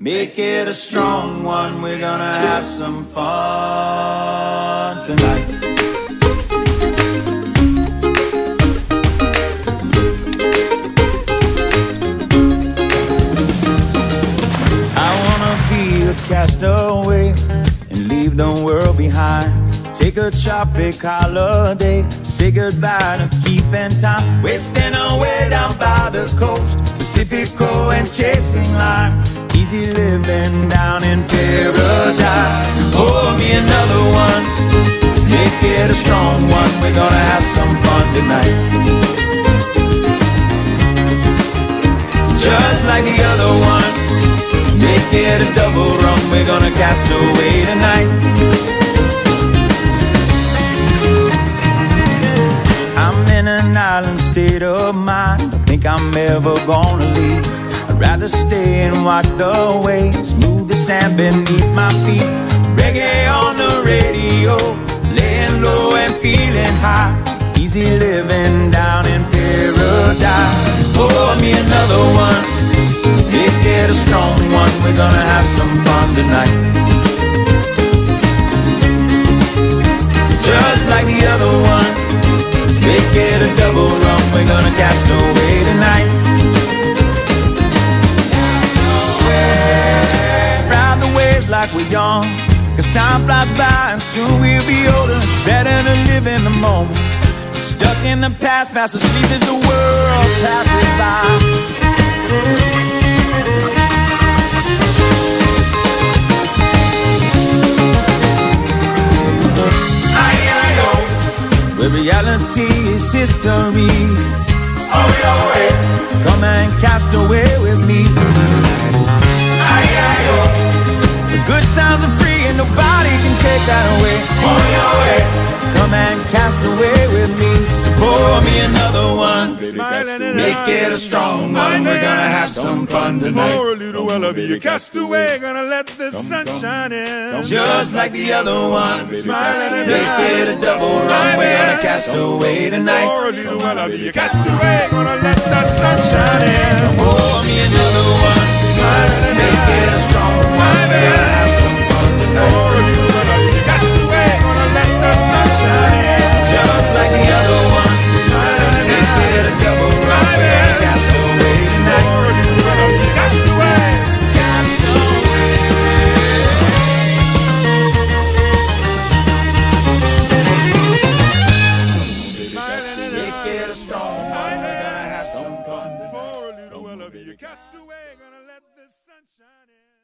Make it a strong one, we're gonna have some fun tonight. I wanna be a castaway and leave the world behind. Take a tropic holiday, say goodbye to keeping time. Wasting away down by the coast, Pacifico and chasing lime. Easy living down in paradise. Pour me another one, make it a strong one. We're gonna have some fun tonight. Just like the other one, make it a double rum. We're gonna cast away tonight. I'm in an island state of mind. Don't think I'm ever gonna leave. I'd rather stay and watch the waves move the sand beneath my feet. Reggae on the radio, laying low and feeling high. Easy living down like we're young, cause time flies by and soon we'll be older. It's better to live in the moment. Stuck in the past, fast asleep as the world passes by. Where oh. reality is history. Oh, your way. Eh. Come and cast away with me. Take that away. On your way. Come and cast away with me. So pour me another one. Make it a strong one. We're gonna have some fun tonight. For a little while I'll be a castaway, gonna let the sun shine in. Just like the other one. Smiling and Make it a double run. We're gonna cast away tonight. For a little while I'll be a castaway, gonna let the sun shine in. A castaway, gonna let the sun shine in.